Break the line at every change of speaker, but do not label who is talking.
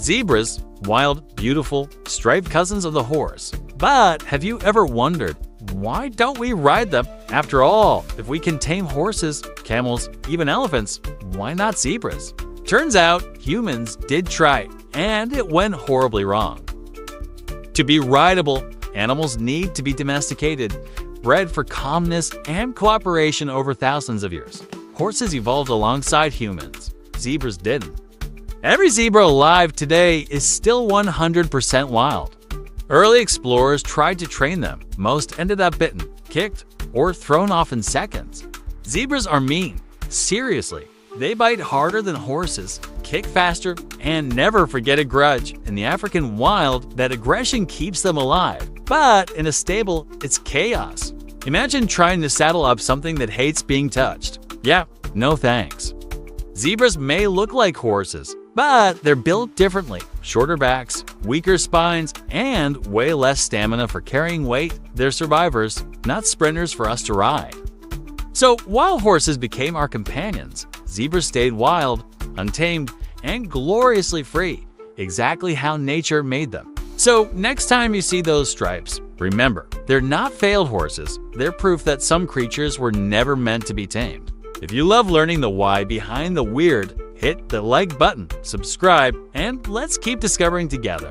Zebras, wild, beautiful, striped cousins of the horse. But have you ever wondered, why don't we ride them? After all, if we can tame horses, camels, even elephants, why not zebras? Turns out, humans did try, and it went horribly wrong. To be rideable, animals need to be domesticated, bred for calmness and cooperation over thousands of years. Horses evolved alongside humans. Zebras didn't. Every zebra alive today is still 100% wild. Early explorers tried to train them. Most ended up bitten, kicked, or thrown off in seconds. Zebras are mean. Seriously. They bite harder than horses, kick faster, and never forget a grudge. In the African wild, that aggression keeps them alive. But in a stable, it's chaos. Imagine trying to saddle up something that hates being touched. Yeah, no thanks. Zebras may look like horses, but they're built differently. Shorter backs, weaker spines, and way less stamina for carrying weight. They're survivors, not sprinters for us to ride. So while horses became our companions, zebras stayed wild, untamed, and gloriously free, exactly how nature made them. So next time you see those stripes, remember, they're not failed horses, they're proof that some creatures were never meant to be tamed. If you love learning the why behind the weird, hit the like button, subscribe, and let's keep discovering together.